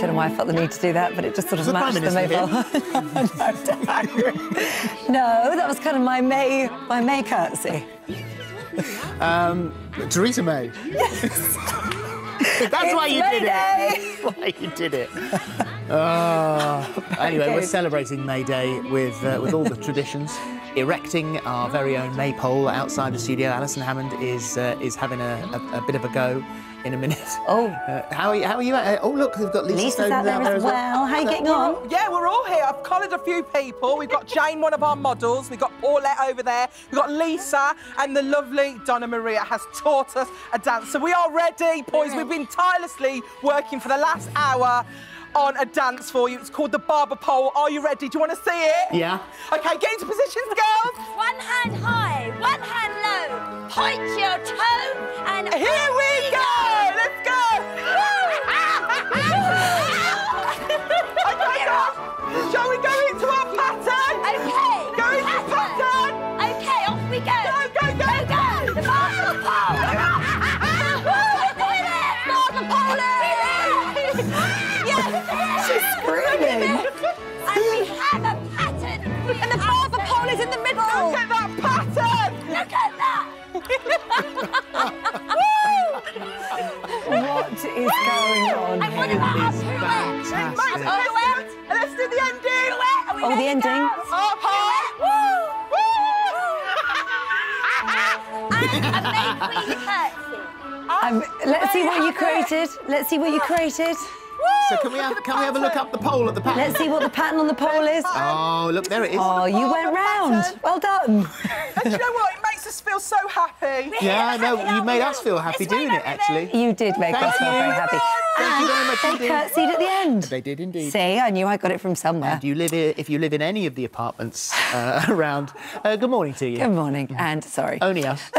don't know why I felt the need to do that, but it just sort of the matched the Minister Maypole. no, that was kind of my May, my May curtsy. Um, Theresa May. Yes. That's It's why you May did Day. it. That's why you did it. Oh. anyway, we're celebrating May Day with uh, with all the traditions. Erecting our very own maypole outside the studio. Alison Hammond is uh, is having a, a, a bit of a go in a minute. Oh. Uh, how are you? How are you? Uh, oh, look, we've got Lisa Lisa's Snowdon out there as well. How are you getting on? Yeah, we're all here. I've collared a few people. We've got Jane, one of our models. We've got Paulette over there. We've got Lisa, and the lovely Donna Maria has taught us a dance. So we are ready, boys. We've been tirelessly working for the last hour on a dance for you. It's called the Barber Pole. Are you ready? Do you want to see it? Yeah. Okay, get into positions, girls. One hand high, Yes. She's screaming. And we have a pattern. And the barber pole is in the middle. Look at that pattern. Look at that. What is going on here? about our pirouette? Fantastic. Pirouette. Let's do the ending. Oh, the ending. girls? Up high. And a May Queen curtsy. Um, let's see what you created. Let's see what you created. So can we have can we have a look up the pole at the pattern? Let's see what the pattern on the pole is. Oh, look, there it is. Oh, you went round. Well done. And do you know what? It makes us feel so happy. Yeah, no, you made us feel happy doing it, actually. You did make Thank us feel very happy. Thank you very much They indeed. curtsied at the end. They did indeed. See, I knew I got it from somewhere. Do you live i- if you live in any of the apartments uh, around? Uh, good morning to you. Good morning, and sorry. Only us.